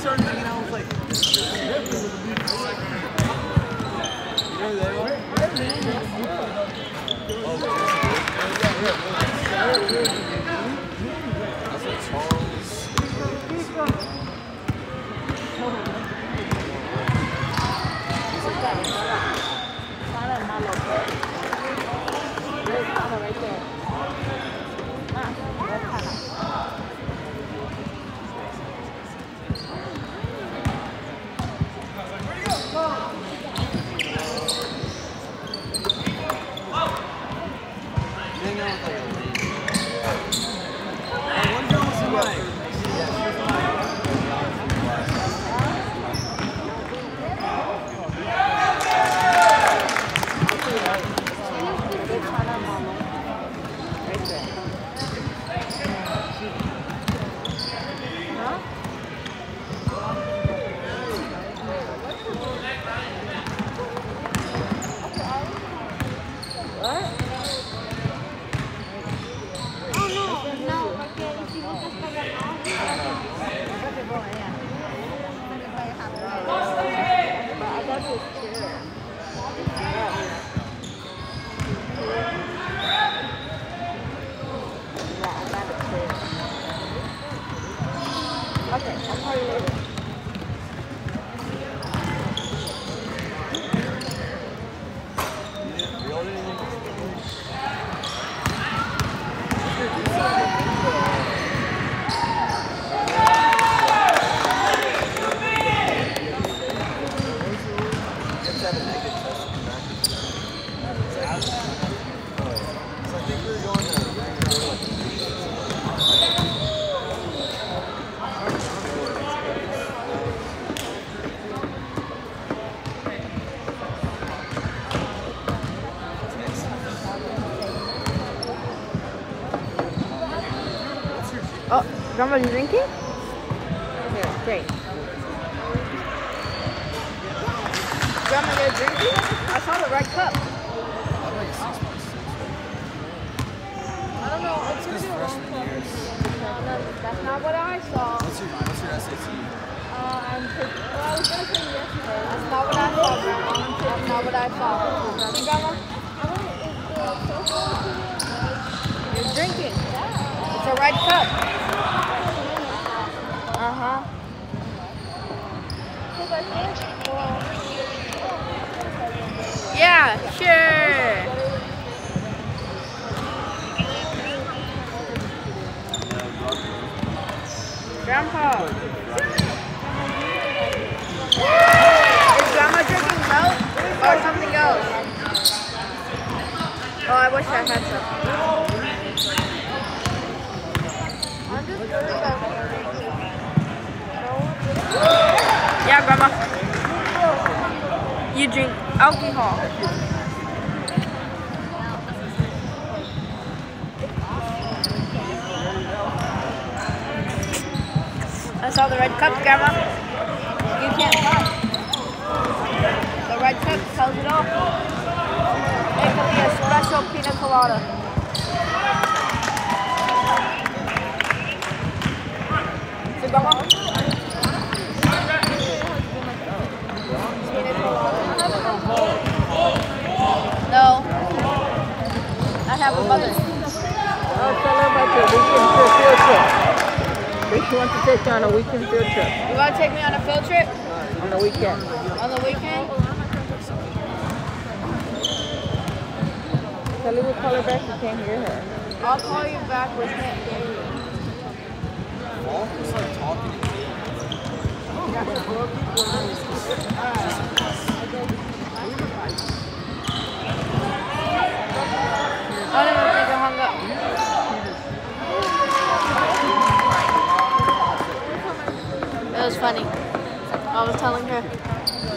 started thinking, I was like, you they are? know. Oh, you drinking? Here, great. Grandma, you're drinking? I saw the red cup. That's not what I saw. What's your, what's your SAT? Uh, I'm pretty, well, I was gonna say yesterday. That's not what I saw, Grandma. That's not what I saw. You're drinking. It's a red cup. Uh huh. Yeah, sure. Grandpa. Is Grandma drinking milk or something else? Oh, I wish I had some. Yeah, Grandma. You drink alcohol. I saw the red cup, Grandma. You can't lie. The red cup tells it all. It could be a special pina colada. Grandma. Pina colada. No. I have a mother. Oh, tell her about your weekend field trip. She want to take you on a weekend field trip. You want to take me on a field trip On the weekend. on the weekend? Tell her we'll call her back. You can't hear her. I'll call you back with him. Paul was like talking to me. I don't even think I hung up. It was funny. I was telling her,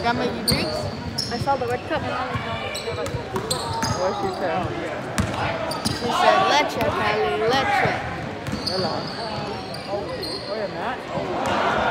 Grandma, you drink? I saw the red cup. What she said? She said, leche, Kylie, leche. Hello. Oh, you're not?